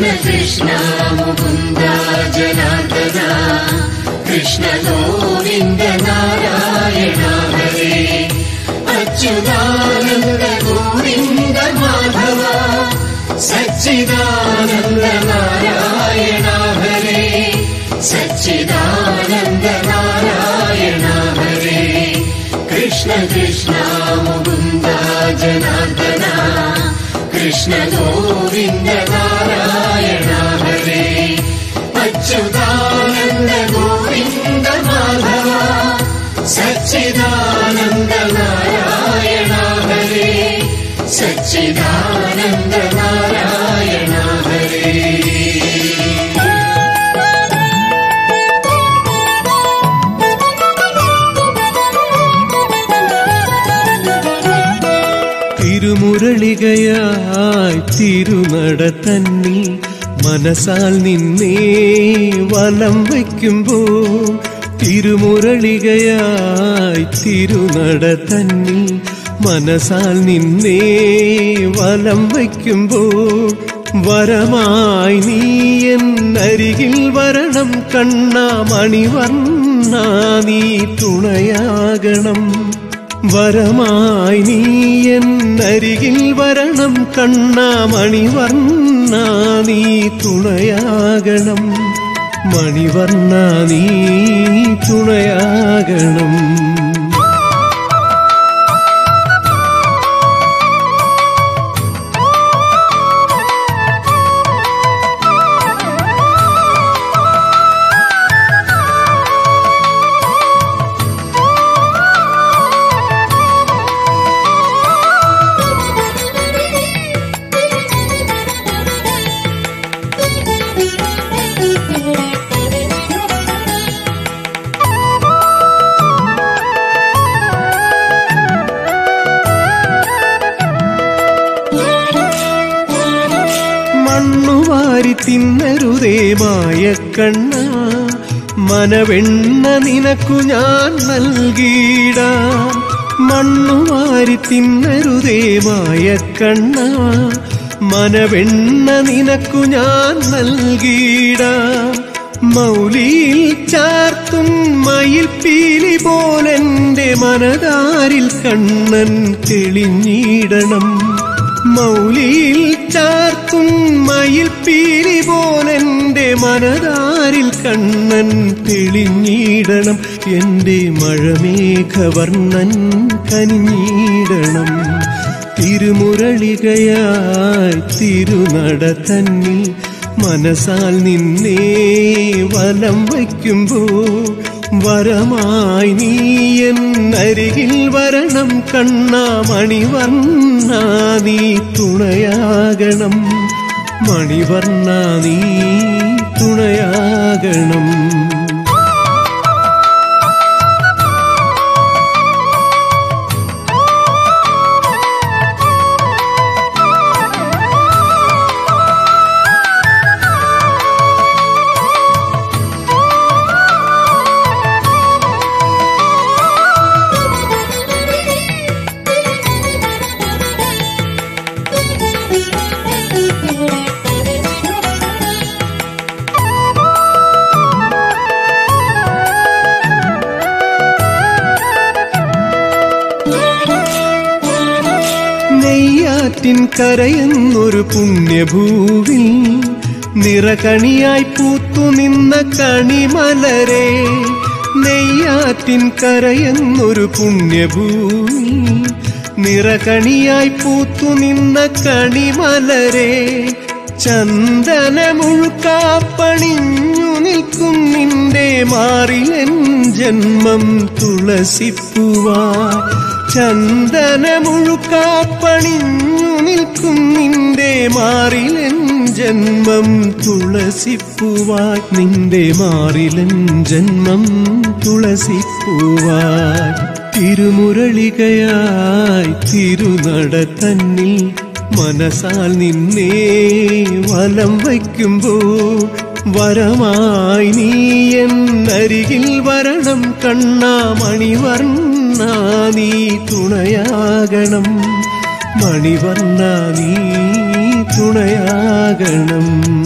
कृष्ण कृष्ण वृन्दा जनाधया कृष्ण गोविन्द नारायण हरे अच्युदानन्द माधव सच्चिदानन्द नारायण हरे सच्चिदानन्द नारायण हरे कृष्ण कृष्ण वृन्दा जना कृष्ण गोविन्द नारायण हरे अच्युतानन्द गोविन्द सच्चिदानन्द नारायण हरे सच्चिदा തിരുമുരളികയായി തിരുനട തന്നിൽ മനസാൽ നിന്നേ വലം വയ്ക്കുമ്പോൾ തിരുമുരളികയായി തിരുനട തന്നിൽ മനസാൽ നിന്നേ വലം വയ്ക്കുമ്പോൾ വരമായി നീ എന്നരികിൽ വരണം കണ്ണാ മണിവർണ നീ തുണയാകണം. വരമായി നീ എന്നരികിൽ വരണം കണ്ണാമണി വർണ നീ തുണയാകണം. മണിവർണ നീ തുണയാകണം. തിന്നരുതേ മായക്കണ്ണ മനവെണ്ണ നിനക്കു ഞാൻ നൽകിയിടാം. മണ്ണുവാരി തിന്നരുതേ മായക്കണ്ണ മനവെണ്ണ നിനക്കു ഞാൻ നൽകിയിടാം. മൗലിയിൽ ചാർത്തും മയിൽ പീലി മനതാരിൽ കണ്ണൻ തെളിഞ്ഞിടണം. മൗലിയിൽ ചാർത്തും മയിൽ പീലി പോലെന്റെ മനതാരിൽ കണ്ണൻ തെളിഞ്ഞിടണം. എന്റെ മഴമേഘവർണൻ കനിഞ്ഞിടണം. തിരുമുരളികയായി തിരുനട തന്നിൽ മനസാൽ നിന്നേ വലം വയ്ക്കുമ്പോ വരമായി നീ എന്നരികിൽ വരണം കണ്ണാ മണിവർണ നീ തുണയാകണം. മണിവർണ നീ തുണയാകണം. നെയ്യാറ്റിൻ കരയെന്നൊരു പുണ്യഭൂവിൽ നിറകണിയായി പൂത്തു നിന്ന കണിമലരെ നെയ്യാറ്റിൻ കരയെന്നൊരു പുണ്യഭൂവിൽ നിറകണിയായി പൂത്തു നിന്ന കണിമലരെ ചന്ദനമുഴുക്കാപ്പണിഞ്ഞു നിൽക്കും നിന്റെ മാറിലൻ ജന്മം തുളസിപ്പുവാ. ചന്ദനമുഴുക്കാപ്പണിഞ്ഞു നിൽക്കും നിന്റെ മാറിലൻ ജന്മം. തുളസിപ്പൂവാ നിന്റെ മാറിലൻ ജന്മം തുളസിപ്പൂവാ തിരുമുരളികയായി തിരുനട തന്നിൽ മനസാൽ നിന്നേ വലം വയ്ക്കുമ്പോ വരമായി നീ എന്നരികിൽ വരണം കണ്ണാ മണിവർണ നീ തുണയാകണം. മണിവർണ നീ തുണയാകണം.